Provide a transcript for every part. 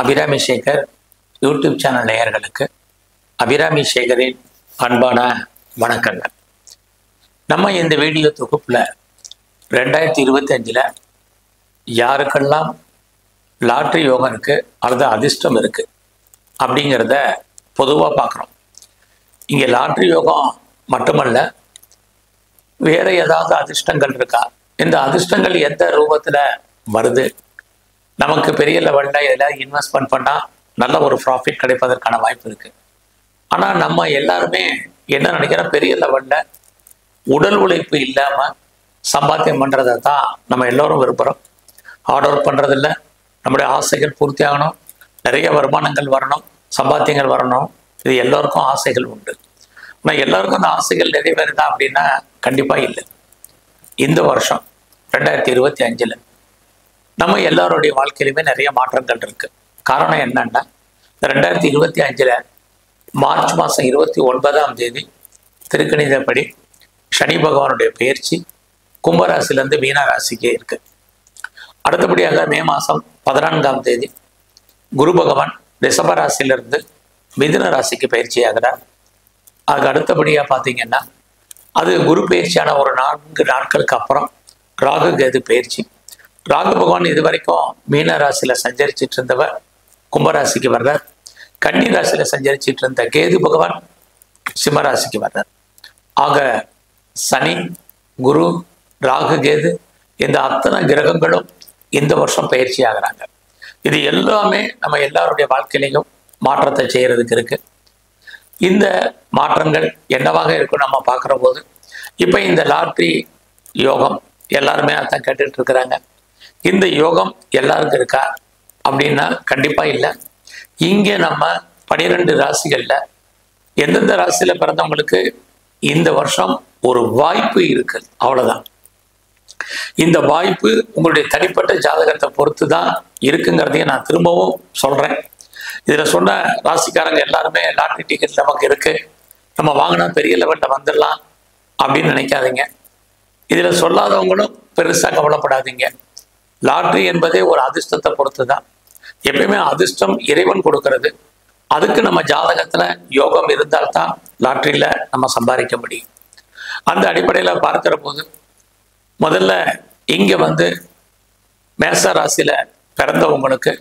Abirami Sekar YouTube channel நேயர்களுக்கு அபிராமி சேகரின் அன்பான வணக்கங்கள். நம்ம இந்த வீடியோ தொகுப்பில் ரெண்டாயிரத்தி இருபத்தஞ்சில் யாருக்கெல்லாம் லாட்ரி யோகம் இருக்குது அல்லது அதிர்ஷ்டம் இருக்குது அப்படிங்கிறத பொதுவாக பார்க்குறோம் இங்கே லாட்ரி யோகம் மட்டுமல்ல வேறு ஏதாவது அதிர்ஷ்டங்கள் இருக்கா? இந்த அதிர்ஷ்டங்கள் எந்த ரூபத்தில் வருது? நமக்கு பெரிய லெவலில் இதில் இன்வெஸ்ட்மெண்ட் பண்ணால் நல்ல ஒரு ப்ராஃபிட் கிடைப்பதற்கான வாய்ப்பு இருக்குது ஆனால் நம்ம எல்லாருமே என்ன நினைக்கிறோம்? பெரிய லெவலில் உடல் உழைப்பு இல்லாமல் சம்பாத்தியம் பண்ணுறதை தான் நம்ம எல்லோரும் விரும்புகிறோம் ஹார்ட் ஒர்க் பண்ணுறதில்ல நம்முடைய ஆசைகள் பூர்த்தி ஆகணும். நிறைய வருமானங்கள் வரணும். சம்பாத்தியங்கள் வரணும். இது எல்லோருக்கும் ஆசைகள் உண்டு. ஆனால் எல்லாருக்கும் அந்த ஆசைகள் நிறைவேறுதா அப்படின்னா கண்டிப்பாக இல்லை. இந்த வருஷம் ரெண்டாயிரத்தி இருபத்தி அஞ்சில் நம்ம எல்லாருடைய வாழ்க்கையிலுமே நிறைய மாற்றங்கள் இருக்கு. காரணம் என்னன்னா இந்த ரெண்டாயிரத்தி இருபத்தி அஞ்சில் மார்ச் மாதம் இருபத்தி ஒன்பதாம் தேதி திருக்கணிதப்படி சனி பகவானுடைய பயிற்சி கும்பராசிலேருந்து மீன ராசிக்கே இருக்கு. அடுத்தபடியாக மே மாதம் பதினான்காம் தேதி குரு பகவான் ரிஷப ராசியிலிருந்து மிதுன ராசிக்கு பயிற்சி ஆகிறார். அதுக்கு அடுத்தபடியாக பார்த்தீங்கன்னா அது குரு பயிற்சியான ஒரு நான்கு நாட்களுக்கு அப்புறம் ராகு கேது பயிற்சி ராகு பகவான் இது வரைக்கும் மீன ராசியில் சஞ்சரிச்சிட்டு இருந்தவர் கும்பராசிக்கு வர்றார். கன்னி ராசியில் சஞ்சரிச்சிட்டு இருந்த கேது பகவான் சிம்மராசிக்கு வர்றார். ஆக சனி குரு ராகு கேது இந்த அத்தனை கிரகங்களும் இந்த வருஷம் பயிற்சி ஆகிறாங்க. இது எல்லாமே நம்ம எல்லாருடைய வாழ்க்கையிலையும் மாற்றத்தை செய்யறதுக்கு இருக்கு. இந்த மாற்றங்கள் என்னவாக இருக்கும் நம்ம பார்க்குற போது இப்போ இந்த லாட்ரி யோகம் எல்லாருமே அதான் கேட்டுட்டு இருக்கிறாங்க. இந்த யோகம் எல்லாருக்கும் இருக்கா? அப்படின்னா கண்டிப்பாக இல்லை. இங்கே நம்ம பனிரெண்டு ராசிகளில் எந்தெந்த ராசியில் பிறந்தவங்களுக்கு இந்த வருஷம் ஒரு வாய்ப்பு இருக்கு? அவ்வளோதான் இந்த வாய்ப்பு உங்களுடைய தனிப்பட்ட ஜாதகத்தை பொறுத்து தான் இருக்குங்கிறதையும் நான் திரும்பவும் சொல்கிறேன் இதில் சொன்ன ராசிக்காரங்க எல்லாருமே லாட்ரி டிக்கெட் நமக்கு இருக்கு. நம்ம வாங்கினா பெரிய லெவலில் வந்துடலாம் அப்படின்னு நினைக்காதீங்க. இதில் சொல்லாதவங்களும் பெருசாக கவலைப்படாதீங்க. லாட்ரி என்பதே ஒரு அதிர்ஷ்டத்தை பொறுத்து தான் எப்பயுமே அதிர்ஷ்டம் இறைவன் கொடுக்கறது. அதுக்கு நம்ம ஜாதகத்தில் யோகம் இருந்தால்தான் லாட்ரியில் நம்ம சம்பாதிக்க முடியும். அந்த அடிப்படையில் பார்க்கிற போது முதல்ல இங்கே வந்து மேச ராசியில் பிறந்தவங்களுக்கு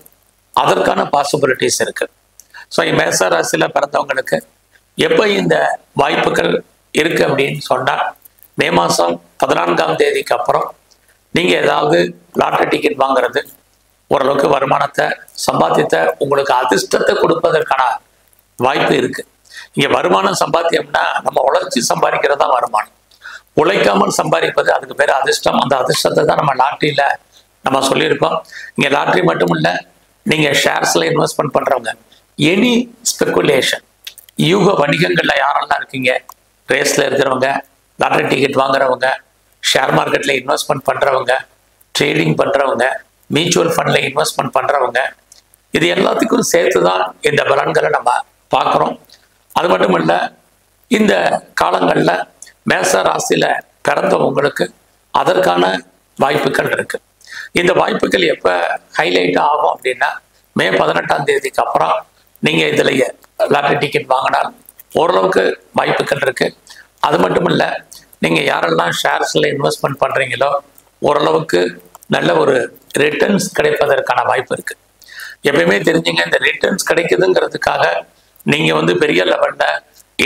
அதற்கான பாசிபிலிட்டிஸ் இருக்குது ஸோ மேச ராசியில் பிறந்தவங்களுக்கு எப்போ இந்த வாய்ப்புகள் இருக்குது அப்படின்னு சொன்னால் மே மாதம் பதினான்காம் தேதிக்கு அப்புறம் நீங்கள் ஏதாவது லாட்டரி டிக்கெட் வாங்குறது ஓரளவுக்கு வருமானத்தை சம்பாத்தியத்தை உங்களுக்கு அதிர்ஷ்டத்தை கொடுப்பதற்கான வாய்ப்பு இருக்குது இங்கே வருமானம் சம்பாத்தியம்னா நம்ம உழைச்சி சம்பாதிக்கிறது தான் வருமானம். உழைக்காமல் சம்பாதிப்பது அதுக்கு பேர் அதிர்ஷ்டம். அந்த அதிர்ஷ்டத்தை தான் நம்ம லாட்ரியில் நம்ம சொல்லியிருக்கோம். இங்கே லாட்ரி மட்டும் இல்லை நீங்கள் ஷேர்ஸில் இன்வெஸ்ட்மெண்ட் பண்ணுறவங்க எனி ஸ்பெக்குலேஷன் யூக வணிகங்களில் யாரெல்லாம் இருக்கீங்க ரேஸில் இருக்கிறவங்க லாட்ரி டிக்கெட் வாங்குறவங்க ஷேர் மார்க்கெட்டில் இன்வெஸ்ட்மெண்ட் பண்ணுறவங்க ட்ரேடிங் பண்ணுறவங்க மியூச்சுவல் ஃபண்டில் இன்வெஸ்ட்மெண்ட் பண்ணுறவங்க இது எல்லாத்துக்கும் சேர்த்து தான் இந்த பலன்களை நம்ம பார்க்குறோம். அது மட்டும் இல்லை இந்த காலங்களில் மேச ராசியில் பிறந்தவங்களுக்கு அதற்கான வாய்ப்புகள் இருக்குது இந்த வாய்ப்புகள் எப்போ ஹைலைட் ஆகும் அப்படின்னா மே பதினெட்டாம் தேதிக்கு அப்புறம் நீங்கள் இதில் லாட்டரி டிக்கெட் வாங்கினால் ஓரளவுக்கு வாய்ப்புகள் இருக்குது அது மட்டும் இல்லை நீங்கள் யாரெல்லாம் ஷேர்ஸில் இன்வெஸ்ட்மெண்ட் பண்ணுறீங்களோ ஓரளவுக்கு நல்ல ஒரு ரிட்டர்ன்ஸ் கிடைப்பதற்கான வாய்ப்பு இருக்குது எப்பயுமே தெரிஞ்சுங்க இந்த ரிட்டர்ன்ஸ் கிடைக்குதுங்கிறதுக்காக நீங்கள் வந்து பெரிய லெவலில்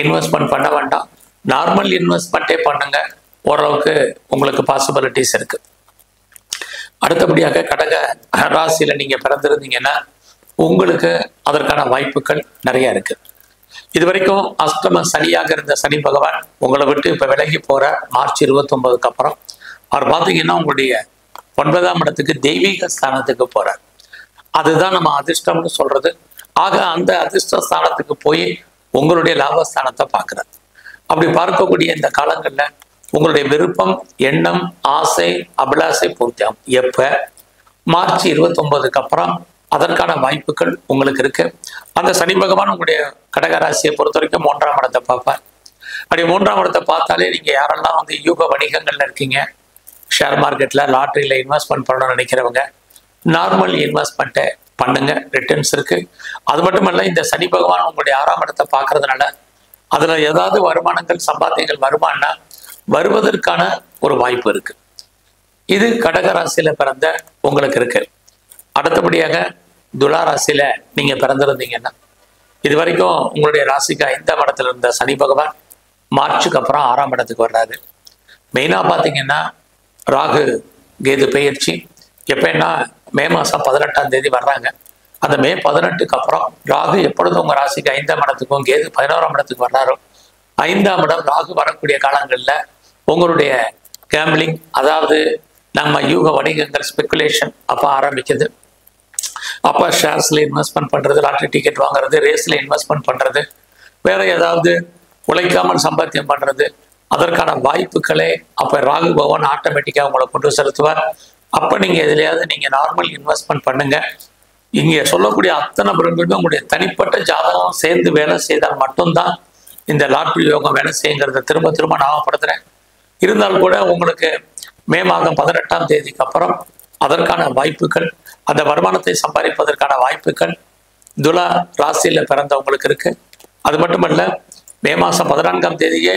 இன்வெஸ்ட்மெண்ட் பண்ண வேண்டாம். நார்மல் இன்வெஸ்ட்மெண்ட்டே பண்ணுங்க. ஓரளவுக்கு உங்களுக்கு பாசிபிலிட்டிஸ் இருக்கு. அடுத்தபடியாக கடக ராசியில் நீங்கள் பிறந்திருந்தீங்கன்னா உங்களுக்கு அதற்கான வாய்ப்புகள் நிறைய இருக்கு. இது வரைக்கும் அஷ்டம சனியாக இருந்த சனி பகவான் உங்களை விட்டு இப்போ விலகி போற மார்ச் இருபத்தொம்பதுக்கு அப்புறம் அவர் பார்த்தீங்கன்னா உங்களுடைய ஒன்பதாம் இடத்துக்கு தெய்வீக ஸ்தானத்துக்கு போகிறார் அதுதான் நம்ம அதிர்ஷ்டம்னு சொல்றது. ஆக அந்த அதிர்ஷ்ட ஸ்தானத்துக்கு போய் உங்களுடைய லாபஸ்தானத்தை பார்க்குறார் அப்படி பார்க்கக்கூடிய இந்த காலங்களில் உங்களுடைய விருப்பம் எண்ணம் ஆசை அபிலாசை பூர்த்தியாகும். எப்போ? மார்ச் இருபத்தொன்பதுக்கு அப்புறம் அதற்கான வாய்ப்புகள் உங்களுக்கு இருக்கு. அந்த சனி பகவான் உங்களுடைய கடகராசியை பொறுத்த வரைக்கும் மூன்றாம் இடத்தை பார்ப்பார். அப்படி மூன்றாம் இடத்தை பார்த்தாலே நீங்கள் யாரெல்லாம் வந்து யூக வணிகங்கள்ல இருக்கீங்க ஷேர் மார்க்கெட்டில் லாட்ரியில் இன்வெஸ்ட்மெண்ட் பண்ணணும்னு நினைக்கிறவங்க நார்மல் இன்வெஸ்ட்மெண்ட்டை பண்ணுங்க. ரிட்டர்ன்ஸ் இருக்கு. அது மட்டுமல்ல இந்த சனி பகவான் உங்களுடைய ஆறாம் இடத்தை பார்க்கறதுனால அதுல ஏதாவது வருமானங்கள் சம்பாத்தியங்கள் வருமானா வருவதற்கான ஒரு வாய்ப்பு இருக்கு. இது கடகராசியில் பிறந்த உங்களுக்கு இருக்கு. அடுத்தபடியாக துலா ராசியில நீங்க பிறந்திருந்தீங்கன்னா இது வரைக்கும் உங்களுடைய ராசிக்கு ஐந்தாம் இடத்துல இருந்த சனி பகவான் மார்ச்சுக்கு அப்புறம் ஆறாம் இடத்துக்கு வர்றாரு. மெயினாக பார்த்தீங்கன்னா ராகு கேது பெயர்ச்சி. எப்படின்னா மே மாதம் பதினெட்டாம் தேதி வர்றாங்க. அந்த மே பதினெட்டுக்கு அப்புறம் ராகு எப்பொழுது உங்கள் ராசிக்கு ஐந்தாம் இடத்துக்கும் கேது பதினோராம் இடத்துக்கு வர்றாரோ ஐந்தாம் இடம் ராகு வரக்கூடிய காலங்களில் உங்களுடைய கேம்பிளிங் அதாவது நம்ம யூக வணிகங்கள் ஸ்பெகுலேஷன் அப்போ ஆரம்பிக்குது அப்போ ஷேர்ஸில் இன்வெஸ்ட்மெண்ட் பண்ணுறது லாட்ரி டிக்கெட் வாங்குறது ரேஸில் இன்வெஸ்ட்மெண்ட் பண்ணுறது வேற ஏதாவது உழைக்காமல் சம்பாத்தியம் பண்ணுறது அதற்கான வாய்ப்புகளே அப்போ ராகு பவன் ஆட்டோமேட்டிக்காக உங்களை கொண்டு செலுத்துவார். அப்போ நீங்கள் எதுலையாவது நீங்கள் நார்மல் இன்வெஸ்ட்மெண்ட் பண்ணுங்க. இங்கே சொல்லக்கூடிய அத்தனை பிறங்களுமே உங்களுடைய தனிப்பட்ட ஜாதகம் சேர்ந்து வேலை செய்தால் மட்டும்தான் இந்த லாட்ரி யோகம் வேலை செய்யுங்கிறத திரும்ப திரும்ப ஞாபகப்படுத்துகிறேன் இருந்தாலும் கூட உங்களுக்கு மே மாதம் பதினெட்டாம் தேதிக்கு அப்புறம் அதற்கான வாய்ப்புகள் அந்த வருமானத்தை சம்பாதிப்பதற்கான வாய்ப்புகள் துலா ராசியில் பிறந்தவங்களுக்கு இருக்கு. அது மட்டுமல்ல மே மாதம் பதினான்காம் தேதியே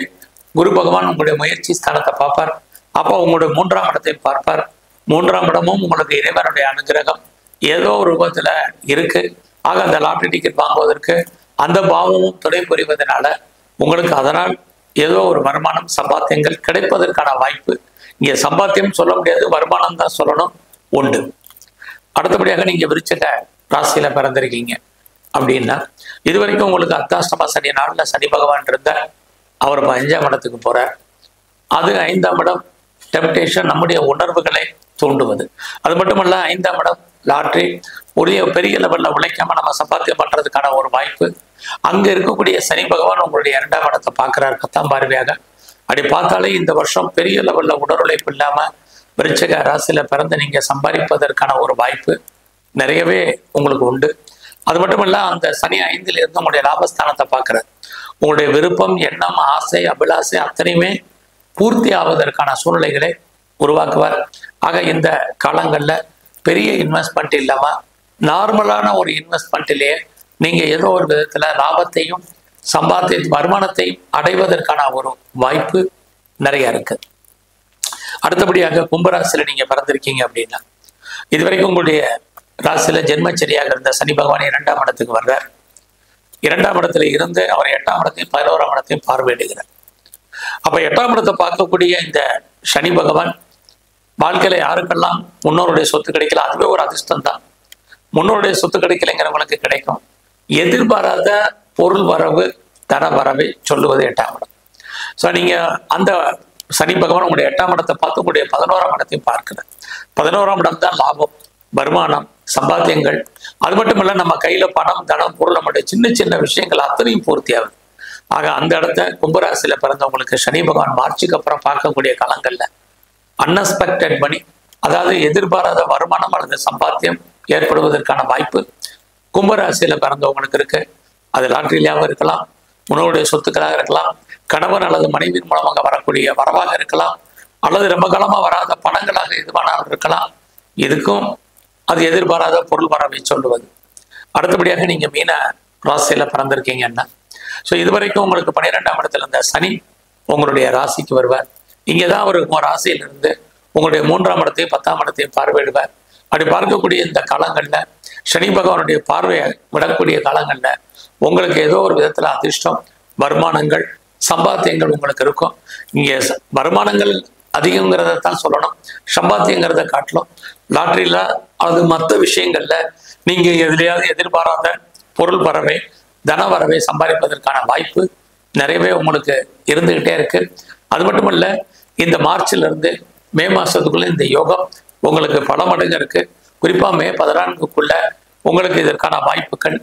குரு பகவான் உங்களுடைய முயற்சி ஸ்தானத்தை பார்ப்பார். அப்போ உங்களுடைய மூன்றாம் இடத்தை பார்ப்பார். மூன்றாம் இடமும் உங்களுக்கு இறைவனுடைய அனுகிரகம் ஏதோ ஒரு ரூபத்தில் இருக்கு. ஆக அந்த லாட்ரி டிக்கெட் வாங்குவதற்கு அந்த பாவமும் துணை புரிவதனால உங்களுக்கு அதனால் ஏதோ ஒரு வருமானம் சம்பாத்தியங்கள் கிடைப்பதற்கான வாய்ப்பு. இங்கே சம்பாத்தியம் சொல்ல முடியாது வருமானம் தான் சொல்லணும். உண்டு. அடுத்தபடியாக நீங்க விருச்சக ராசியில பிறந்திருக்கீங்க. அப்படின்னா இது வரைக்கும் உங்களுக்கு அர்த்தாஷ்டம சனி நாளில் சனி பகவான் இருந்தார். அவர் இப்ப அஞ்சாம் இடத்துக்கு போறார். அது ஐந்தாம் இடம் டெம்டேஷன் நம்முடைய உணர்வுகளை தூண்டுவது. அது மட்டுமல்ல ஐந்தாம் இடம் லாட்ரி உரிய பெரிய லெவலில் உழைக்காம நம்ம சம்பாத்தியம் பண்றதுக்கான ஒரு வாய்ப்பு. அங்க இருக்கக்கூடிய சனி பகவான் உங்களுடைய இரண்டாம் இடத்தை பார்க்கிறார் பத்தாம் பார்வையாக. அப்படி பார்த்தாலே இந்த வருஷம் பெரிய லெவலில் உடல் உழைப்பு இல்லாமல் விருச்சக ராசியில் பிறந்து நீங்கள் சம்பாதிப்பதற்கான ஒரு வாய்ப்பு நிறையவே உங்களுக்கு உண்டு. அது மட்டும் இல்ல அந்த சனி ஐந்தில் இருந்து உங்களுடைய லாபஸ்தானத்தை பார்க்கிறார். உங்களுடைய விருப்பம் எண்ணம் ஆசை அபிலாசை அத்தனையுமே பூர்த்தி ஆவதற்கான சூழ்நிலைகளை உருவாக்குவார். ஆக இந்த காலங்களில் பெரிய இன்வெஸ்ட்மெண்ட் இல்லாமல் நார்மலான ஒரு இன்வெஸ்ட்மெண்ட்டிலேயே நீங்கள் ஏதோ ஒரு விதத்தில் லாபத்தையும் சம்பாத்தி வருமானத்தையும் அடைவதற்கான ஒரு வாய்ப்பு நிறைய இருக்குது அடுத்தபடியாக கும்பராசியில நீங்க பிறந்திருக்கீங்க அப்படின்னா இதுவரைக்கும் உங்களுடைய ராசியில ஜென்மச்சரியாக இருந்த சனி பகவான் இரண்டாம் இடத்துக்கு வர்றார். இரண்டாம் இடத்துல இருந்து அவர் எட்டாம் இடத்தையும் பதினோராம் இடத்தையும் பார்வையிடுகிறார். அப்ப எட்டாம் இடத்தை பார்க்கக்கூடிய இந்த சனி பகவான் வாழ்க்கையில யாருக்கெல்லாம் முன்னோருடைய சொத்து கிடைக்கல அதுவே ஒரு அதிர்ஷ்டம் தான். முன்னோருடைய சொத்து கிடைக்கலைங்கிறவங்களுக்கு கிடைக்கும். எதிர்பாராத பொருள் வரவு தர வரவை சொல்லுவது எட்டாம் இடம். ஸோ நீங்க அந்த சனி பகவான் உங்களுடைய எட்டாம் இடத்தை பார்த்து உங்களுடைய பதினோராம் இடத்தையும் பார்க்கிறார் பதினோராம் இடம் தான் லாபம் வருமானம் சம்பாத்தியங்கள். அது மட்டும் இல்ல நம்ம கையில பணம் தனம் பொருள் நம்முடைய சின்ன சின்ன விஷயங்கள் அத்தனையும் பூர்த்தியாகுது ஆக அந்த இடத்த கும்பராசியில பிறந்தவங்களுக்கு சனி பகவான் மார்ச்சுக்கு அப்புறம் பார்க்கக்கூடிய காலங்கள்ல அன்எக்ஸ்பெக்டட் மணி அதாவது எதிர்பாராத வருமானம் அல்லது சம்பாத்தியம் ஏற்படுவதற்கான வாய்ப்பு கும்பராசியில பிறந்தவங்களுக்கு இருக்கு. அது லாட்ரிலியாவும் இருக்கலாம் உணவுடைய சொத்துக்களாக இருக்கலாம் கணவன் அல்லது மனைவியின் மூலமாக வரக்கூடிய வரவாக இருக்கலாம் அல்லது ரொம்ப காலமா வராத பணங்களாக எதுவானாலும் இருக்கலாம். இதுக்கும் அது எதிர்பாராத பொருள் வரவை சொல்லுவது. அடுத்தபடியாக நீங்க மீன ராசியில பிறந்திருக்கீங்கன்னா ஸோ இதுவரைக்கும் உங்களுக்கு பன்னிரெண்டாம் இடத்துல இருந்த சனி உங்களுடைய ராசிக்கு வருவார். இங்கே தான் அவர் ராசியிலிருந்து உங்களுடைய மூன்றாம் இடத்தையும் பத்தாம் இடத்தையும் பார்வையிடுவார். அப்படி பார்க்கக்கூடிய இந்த காலங்களில் சனி பகவானுடைய பார்வையை விடக்கூடிய காலங்களில் உங்களுக்கு ஏதோ ஒரு விதத்தில் அதிர்ஷ்டம் வருமானங்கள் சம்பாத்தியங்கள் உங்களுக்கு இருக்கும். இங்கே வருமானங்கள் அதிகங்கிறத தான் சொல்லணும். சம்பாத்தியங்கிறத காட்டிலும் லாட்ரியில் அது மற்ற விஷயங்களில் நீங்கள் எதுலையாவது எதிர்பாராத பொருள் வரவே தன வரவை சம்பாதிப்பதற்கான வாய்ப்பு நிறையவே உங்களுக்கு இருந்துக்கிட்டே இருக்கு. அது மட்டும் இல்லை இந்த மார்ச்சிலிருந்து இருந்து மே மாதத்துக்குள்ளே இந்த யோகம் உங்களுக்கு பல மடங்கு இருக்குது குறிப்பாக மே பதினான்குக்குள்ள உங்களுக்கு இதற்கான வாய்ப்புகள்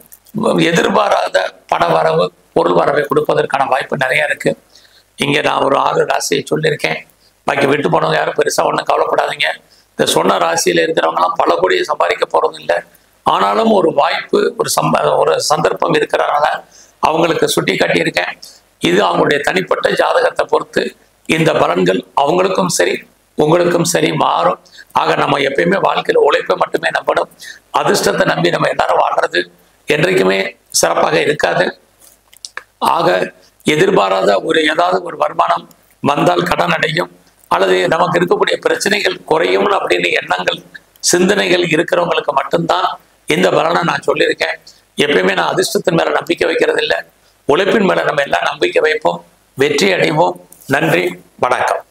எதிர்பாராத பண வரவு பொருள் வரவை கொடுப்பதற்கான வாய்ப்பு நிறைய இருக்கு. இங்கே நான் ஒரு ஆறு ராசியை சொல்லியிருக்கேன். பாக்கி விட்டு போனவங்க யாரும் பெருசாக ஒன்றும் கவலைப்படாதீங்க. இந்த சொன்ன ராசியில் இருக்கிறவங்கலாம் பல கோடியை சம்பாதிக்க போகிறது இல்லை. ஆனாலும் ஒரு வாய்ப்பு ஒரு சம்ப ஒரு சந்தர்ப்பம் இருக்கிறனால அவங்களுக்கு சுட்டி காட்டியிருக்கேன். இது அவங்களுடைய தனிப்பட்ட ஜாதகத்தை பொறுத்து இந்த பலன்கள் அவங்களுக்கும் சரி உங்களுக்கும் சரி மாறும். ஆக நம்ம எப்பயுமே வாழ்க்கையில் உழைப்பை மட்டுமே நம்பணும். அதிர்ஷ்டத்தை நம்பி நம்ம எல்லாரும் வாழ்றது என்றைக்குமே சிறப்பாக இருக்காது. ஆக எதிர்பாராத ஒரு ஏதாவது ஒரு வருமானம் வந்தால் கடன் அடையும். அல்லது நமக்கு இருக்கக்கூடிய பிரச்சனைகள் குறையும் அப்படின்னு எண்ணங்கள் சிந்தனைகள் இருக்கிறவங்களுக்கு மட்டும்தான் இந்த பலனை நான் சொல்லியிருக்கேன். எப்பயுமே நான் அதிர்ஷ்டத்தின் மேல நம்பிக்கை வைக்கிறது இல்லை உழைப்பின் மேல நம்ம எல்லாம் நம்பிக்கை வைப்போம். வெற்றி அடைவோம். நன்றி. வணக்கம்.